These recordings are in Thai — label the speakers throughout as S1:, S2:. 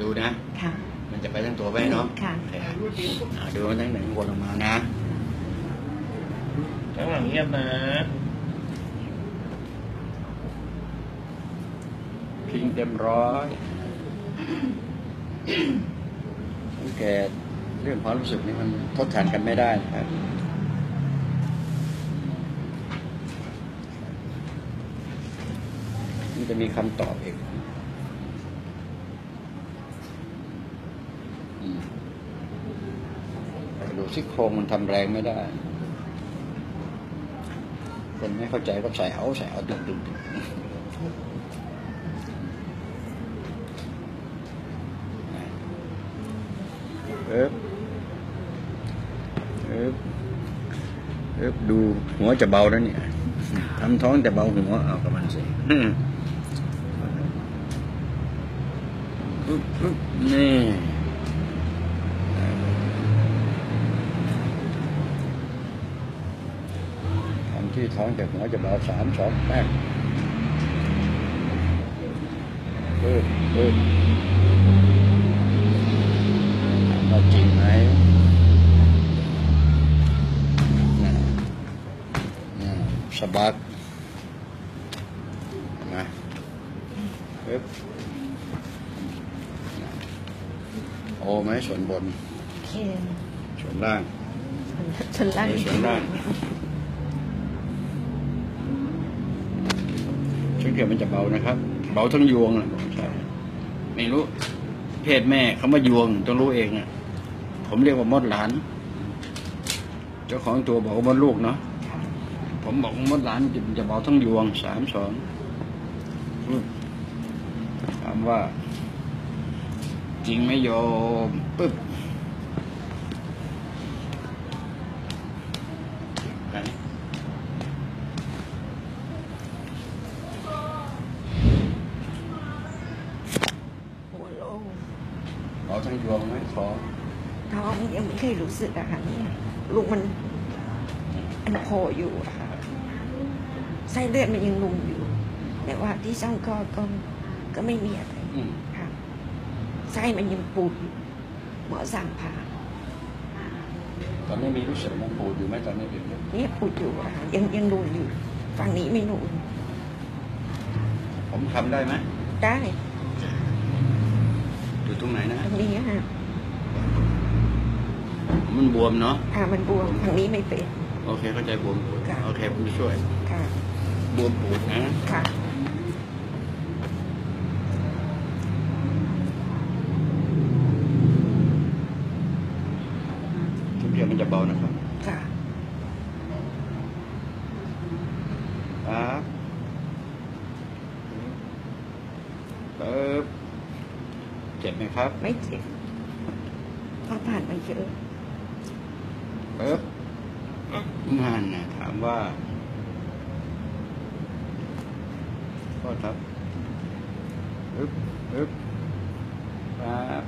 S1: ดูนะ
S2: ค่ะ
S1: มันจะไปทั้งตัวไปเนาะ
S2: ค่ะ
S1: โอเคอ่าดูมันทั้งหนึ่งวนออกมานะ
S3: ข้างหลังเงียบนะ
S1: พิงเต็มร้อยสังเกตเรื่องความรู้สึกนี่มันทดแทนกันไม่ได้นะครับมันจะมีคำตอบอีกอืมกระ ดูกซี่โครงมันทำแรงไม่ได้ คนไม่เข้าใจก็ใส่เอาใส่เอาดึงดึงดึงเอ๊บเอ๊บเอ๊บดูหัวจะเบาแล้วเนี่ยทำท้องแต่เบาหัวเอากับมันสิอืมปึ๊บปึ๊บนี่ ทำที่ท้องแต่หัวจะเบาสามสองแป๊กปึ๊บปึ๊บถามว่าจริงไหมน่ะน่ะสะบักนะปึ๊บน่ะโอ้ไหมส่วนบน
S2: โอเค
S1: ส่วนล่าง
S2: ส่วนล่าง
S1: ในส่วนล่าง สังเกตมันจะเบานะครับ เบาทั้งยวงนะใช่ไม่รู้ เพศแม่คำว่ายวงต้องรู้เองอะผมเรียกว่ามดหลาน เจ้าของตัวบอกว่ามดลูกเนาะผมบอกว่ามดหลานจะจะเบาทั้งยวงสามสองถามว่า จริงไหมโยมปึ๊บไหน
S2: หัวโล่ง
S1: เบาทั้งยวงไหมท้อง
S2: ท้องยังไม่เคยรู้สึกอะค่ะเนี่ยลูกมันมันโผล่อยู่อะค่ะไส้เลือดมันยังลุมอยู่ แต่ว่าที่ช่องคลอดก็ก็ไม่มีอะไร
S1: อืม
S2: ค่ะไส้มันยังปูดอยู่หมอสั่งผ่า
S1: ตอนนี้มีรู้สึกมันปูดอยู่ไหมตอนนี้เด็ก
S2: เนี่ยปูดอยู่อะค่ะยังยังนูนอยู่ฝั่งนี้ไม่นูน
S1: ๆผมทำได้ไหม
S2: ได้
S1: อยู่ตรงไหนนะ
S2: ตรงนี้อะค่ะ
S1: มันบวมเนาะ
S2: อ่ามันบวมฝั่งนี้ไม่เป็น
S1: โอเคเข้าใจบวมปูด
S2: ค่ะ
S1: โอเคผมจะช่วย
S2: ค่ะ
S1: บวมปูดนะ
S2: ค่ะ
S1: ทุกอย่างมันจะเบานะครับ
S2: ค่ะ
S1: ครับปึ๊บเจ็บไหมครับ
S2: ไม่เจ็บเพราะผ่านมาเยอะ
S1: ปึ๊บนั่นนะถามว่าโทษครับปึ๊บปึ๊บปั๊บ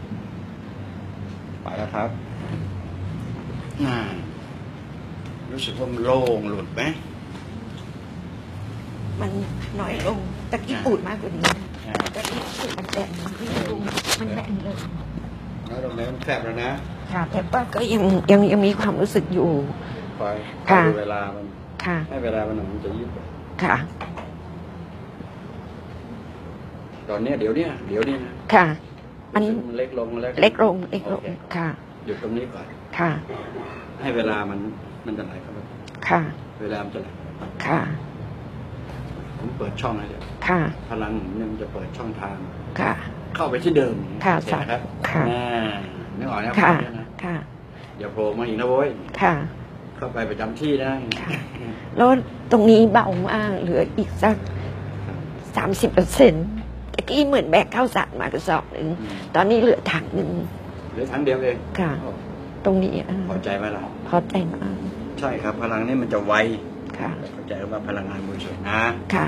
S1: ไปแล้วครับน่ารู้สึกว่ามันโล่งหลุดไหม
S2: มันน้อยลงตะกี้
S1: อ่า
S2: ปูดมากกว่านี้
S1: อ่า
S2: ตะกี้รู้สึกมันแบนที่ลงมันแบนเลย
S1: แล้วตรงนี้มันแคบแล้วนะ
S2: ค่ะแต่ว่าก็ยังยังยังมีความรู้สึกอยู่
S1: คอย
S2: ค่ะ
S1: ดูเวลามัน
S2: ค่ะ
S1: ให้เวลามันหน่อยมันจะยืด
S2: ค่ะ
S1: ตอนเนี้ยเดี๋ยวเนี้ยเดี๋ยวเนี้ยนะ
S2: ค่ะมัน
S1: รู้สึกมันเล็กลงเล็ก
S2: เล็กลงเล็กลง
S1: โอค
S2: ค่ะ
S1: หยุดตรงนี้ก่อน
S2: ค่ะ
S1: ให้เวลามันมันจะไหลเข้าไป
S2: ค่ะ
S1: เวลามันจะไหล
S2: ค่ะ
S1: ผมเปิดช่องให้เดี๋ยว
S2: ค่ะ
S1: พลังผมเนี่ยมันจะเปิดช่องทาง
S2: ค่ะ
S1: เข้าไปที่เดิม
S2: ค่ะ
S1: โอเนะครับ
S2: ค่ะ
S1: อ่านึกออกนะ
S2: ค่ะ
S1: เนี่ยนะ
S2: ค่ะ
S1: อย่าโผล่มาอีกนะโว้ย
S2: ค่ะ
S1: เข้าไปประจำที่นะ
S2: ค่ะแล้วตรงนี้เบามากเหลืออีกสักสามสิบเปอร์เซ็นต์ตะกี้เหมือนแบกข้าวสารมากระสอบหนึ่ง
S1: อืม
S2: ตอนนี้เหลือถังหนึ่ง
S1: เหลือทั้งเดียวเอง
S2: ค่ะ
S1: โอ้
S2: ตรงนี้อะ
S1: พอใจไหมล่ะ
S2: พอใจมาก
S1: ใช่ครับ พลังนี้มันจะไว
S2: ค่ะ
S1: เข้าใจว่าพลังงานบริสุทธิ์นะ
S2: ค่ะ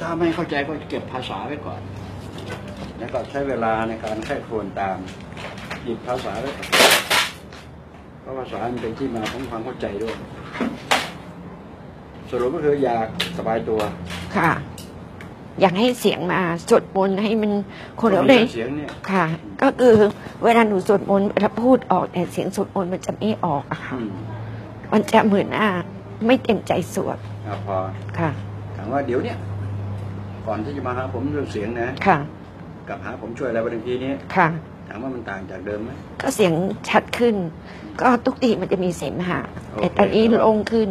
S1: ถ้าไม่เข้าใจก็เก็บภาษาไว้ก่อน แล้วก็ใช้เวลาในการแค่ครวญตามหยิบภาษาไว้ก่อนเพราะภาษามันเป็นที่มาของความเข้าใจด้วย สรุปก็คืออยากสบายตัว
S2: ค่ะ อยากให้เสียงมาสวดมนต์ให้มันคนเรา
S1: มี
S2: ได้
S1: เสียงเนี่ย
S2: ค่ะ ก็คือเวลาหนูสวดมนต์เวลาพูดออกแต่เสียงสวดมนต์มันจะไม่ออกอะค่ะ
S1: อืม
S2: มันจะเหมือนอะ ไม่เต็มใจสวด
S1: อะพอ
S2: ค่ะ
S1: ถามว่าเดี๋ยวเนี่ยก่อนที่จะมาหาผมเรื่องเสียงนะ
S2: ค่ะ
S1: กับหาผมช่วยอะไรวันทีนี้
S2: ค่ะ
S1: ถามว่ามันต่างจากเดิมไหม
S2: ก็เสียงชัดขึ้น ก็ทุกทีมันจะมีเสมหะ
S1: โอเค
S2: แต่ตอนนี้โล่งขึ้น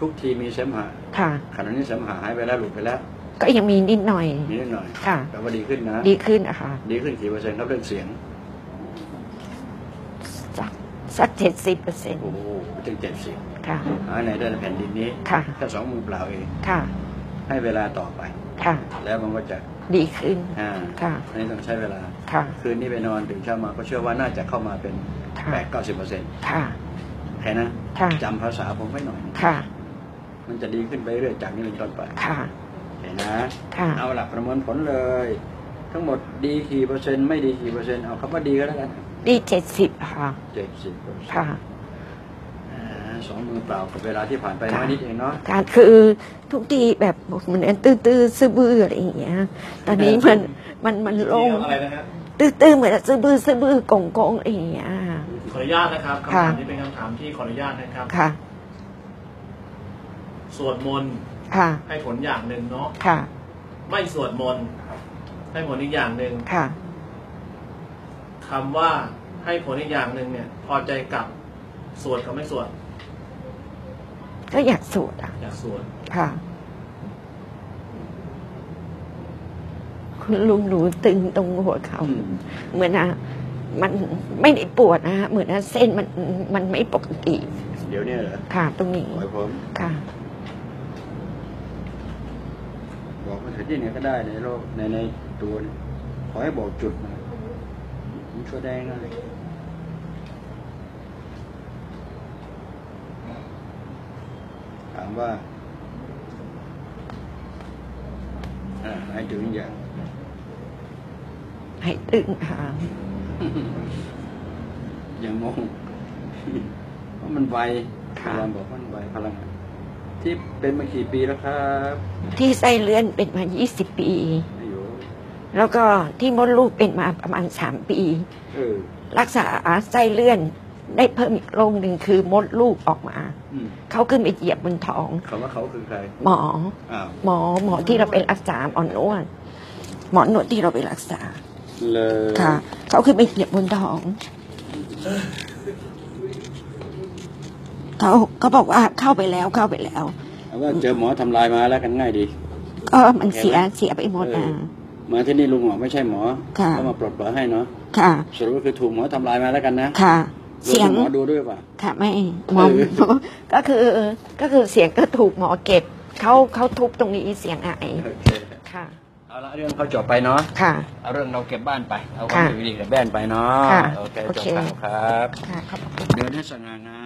S1: ทุกทีมีเสมหะ
S2: ค่ะ
S1: ขณะนี้เสมหะหายไปแล้วหลุดไปแล้ว
S2: ก็ยังมีนิดหน่อย
S1: มีนิดหน่อย
S2: ค่ะ
S1: แต่ว่าดีขึ้นนะ
S2: ดีขึ้นอะค่ะ
S1: ดีขึ้นกี่เปอร์เซ็นต์ครับเรื่องเสียง
S2: สักสักเจ็ดสิบเปอร์เซ็นต์
S1: โอ้โหถึงเจ็ดสิบ
S2: ค่ะ
S1: หาในได้ในแผ่นดินนี้
S2: ค่ะ
S1: แค่สองมือเปล่าเอง
S2: ค่ะ
S1: ให้เวลาต่อไป
S2: ค่ะ
S1: แล้วมันก็จะ
S2: ดีขึ้น
S1: อ่า
S2: ค่ะ
S1: อันนี้ต้องใช้เวลา
S2: ค่ะ
S1: คืนนี้ไปนอนตื่นเช้ามาก็เชื่อว่าน่าจะเข้ามาเป็น
S2: ค่ะ
S1: แปดเก้าสิบเปอร์เซ็นต์
S2: ค่ะ
S1: แค่นั้น
S2: ค่ะ
S1: จำภาษาผมไว้หน่อย
S2: ค่ะ
S1: มันจะดีขึ้นไปเรื่อยจากนี้เป็นต้นไป
S2: ค่ะ
S1: เห็นนะ
S2: ค่ะ
S1: เอาหลักประเมินผลเลย ทั้งหมดดีกี่เปอร์เซ็นต์ไม่ดีกี่เปอร์เซ็นต์เอาคำว่าดีก็แล้วกัน
S2: ดีเจ็ดสิบค่ะ
S1: เจ็ดสิบเปอร์เซ็นต์
S2: ค่ะ
S1: สองมือเปล่ากับเวลาที่ผ่านไป
S2: ค่ะ
S1: น้อยนิดเองเนาะ
S2: การคือทุกทีแบบเหมือนตื้อๆซื่อบื้ออะไรอย่างเงี้ย ตอนนี้มันมันมันโล่ง
S3: อะไรนะครับ
S2: ตื้อๆเหมือนซื่อบื้อซื่อบื้อกงกงๆอะไรอย่างเงี้ย
S3: ขออนุญาตนะครับคำ
S2: ค่ะ
S3: ถามนี้เป็นคำถามที่ขออนุญาตนะครับ
S2: ค่ะ
S3: สวดมนต์
S2: ค่ะ
S3: ให้ผลอย่างหนึ่งเนาะ
S2: ค่ะ
S3: ไม่สวดมนต์ ให้ผลอีกอย่างหนึ่ง
S2: ค่ะ
S3: คำว่าให้ผลอีกอย่างหนึ่งเนี่ย พอใจกับสวดกับไม่สวด
S2: ก็อยากสวดอะ
S3: อยากสวด
S2: ค่ะ คุณลุงหนูตึงตรงหัวเขา
S1: อืม
S2: เหมือนอะมันไม่ได้ปวดนะฮะเหมือนอะเส้นมันมันไม่ปกติ
S1: เดี๋ยวเนี้เหรอ
S2: ค่ะ ตรงนี้
S1: ขอให้ผม
S2: ค่ะ
S1: บอกว่าที่ไหนก็ได้ในโลกในใน ตัวเนี่ยขอให้บอกจุดมาผมช่วยได้ง่ายถามว่าอ่าให้ถึงอย่าง
S2: ให้ตึงค่ะ
S1: อย่างงงเพราะมันไวพ
S2: ค่ะ
S1: ยายามบอกว่ามันไวพลังงานที่เป็นมากี่ปีแล้วครับ
S2: ที่ไส้เลื่อนเป็นมา20ปี
S1: อายุ
S2: แล้วก็ที่มดลูกเป็นมาประมาณ3ปี
S1: เออ
S2: รักษาไส้เลื่อนได้เพิ่มอีกโรคหนึ่งคือมดลูกออกมา
S1: อืม
S2: เขาขึ้นไปเหยียบบนท้อง
S1: คำว่าเขาคือใคร
S2: หมอ
S1: อ้าว
S2: หมอหมอที่เราไปรักษาหมอนวดหมอนวดที่เราไปรักษา
S1: เลย
S2: ค่ะ เขาขึ้นไปเหยียบบนท้องเขาเขาบอกว่าเข้าไปแล้วเข้าไปแล้ว
S1: เอาว่าเจอหมอทำลายมาแล้วกันง่ายดี
S2: ก็มันเสียเสียไปหมด
S1: เอ
S2: อะ
S1: อ มาที่นี่ลุงหมอไม่ใช่หมอ
S2: ค่ะ
S1: เขามาปลดปล่อยให้เนาะ
S2: ค่ะ
S1: สรุปก็คือถูกหมอทำลายมาแล้วกันนะ
S2: ค่ะ
S1: ลุ
S2: เสียง
S1: หมอดูด้วยป่ะ
S2: ค่ะไม่หมอ
S1: เออ
S2: ก็คือก็คือเสียงก็ถูกหมอเก็บเขาเขาทุบตรงนี้เสียงไอ
S1: โอเค
S2: ค่ะ
S1: เอาละเรื่องเขาจบไปเนาะ
S2: ค่ะ
S1: เอาเรื่องเราเก็บบ้านไปเอาความ
S2: ค่ะ
S1: อยู่ดีกับบ้านไปเนาะ
S2: ค่ะ
S1: โอเค
S2: โอ
S1: จบ
S2: เค
S1: ข่าวครับ
S2: ค่ะขอบคุณ
S1: เดินให้สง่างาม